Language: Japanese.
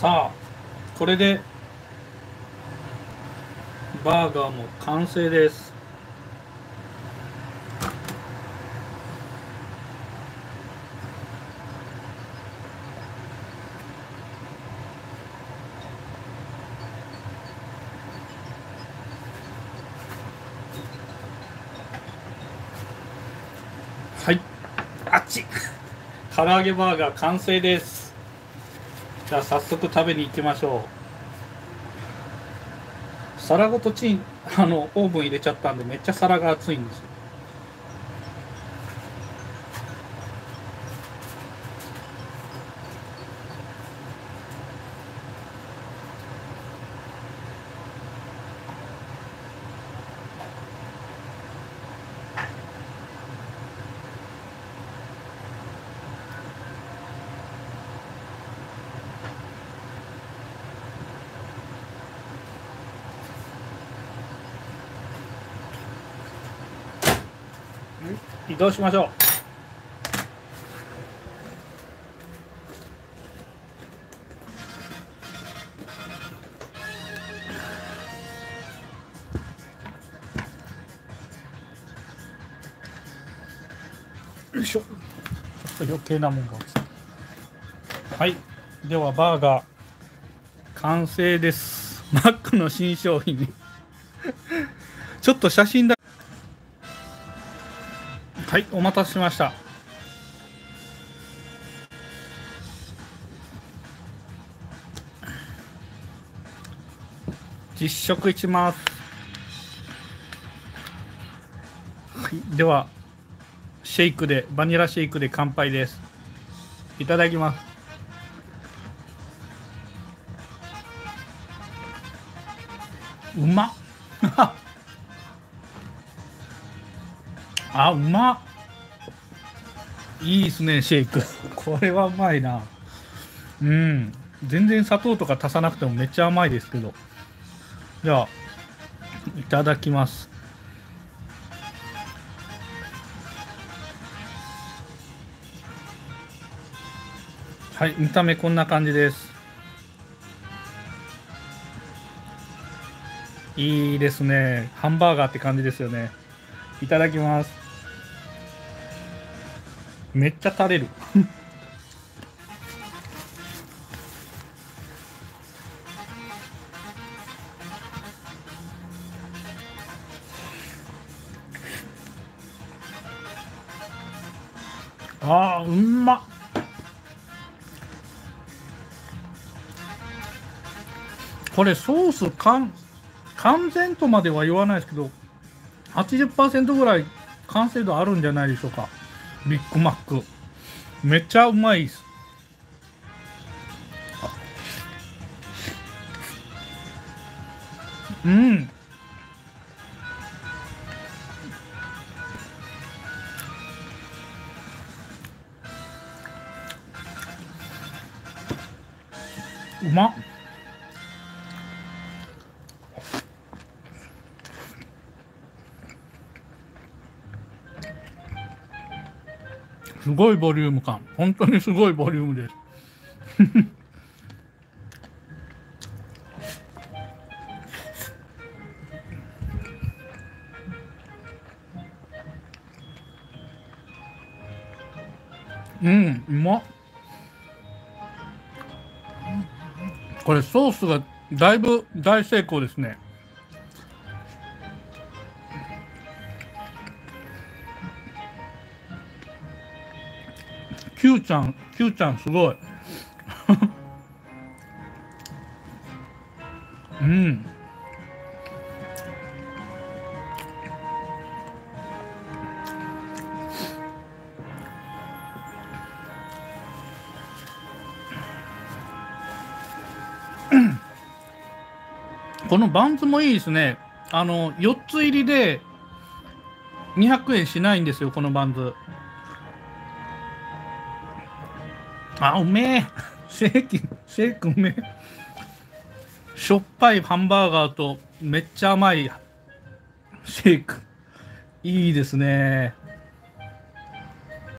さあこれでバーガーも完成です。はい。あっち。唐揚げバーガー完成です。じゃあ早速食べに行きましょう。皿ごとチンあのオーブン入れちゃったんでめっちゃ皿が熱いんですよ。移動しましょう。よいしょ。余計なもんが落ちた。はい。ではバーガー。完成です。マックの新商品ちょっと写真だはいお待たせしました。実食いきます。はいではシェイクでバニラシェイクで乾杯です。いただきます。うまっ。あうまいいですねシェイク。これはうまいな。うん。全然砂糖とか足さなくてもめっちゃ甘いですけど。じゃあいただきます。はい見た目こんな感じです。いいですね。ハンバーガーって感じですよね。いただきます。めっちゃ垂れる。あーうんまこれソース完完全とまでは言わないですけど80%ぐらい完成度あるんじゃないでしょうか。ビッグマック。めっちゃうまい。ですうん。うまっ。すごいボリューム感。本当にすごいボリュームです。うんうまこれソースがだいぶ大成功ですね。キューちゃんキューちゃんすごい。うん。このバンズもいいですね。あの4つ入りで200円しないんですよこのバンズ。あうめえ。シェイキシェイクうめえ。しょっぱいハンバーガーとめっちゃ甘いシェイク。いいですね。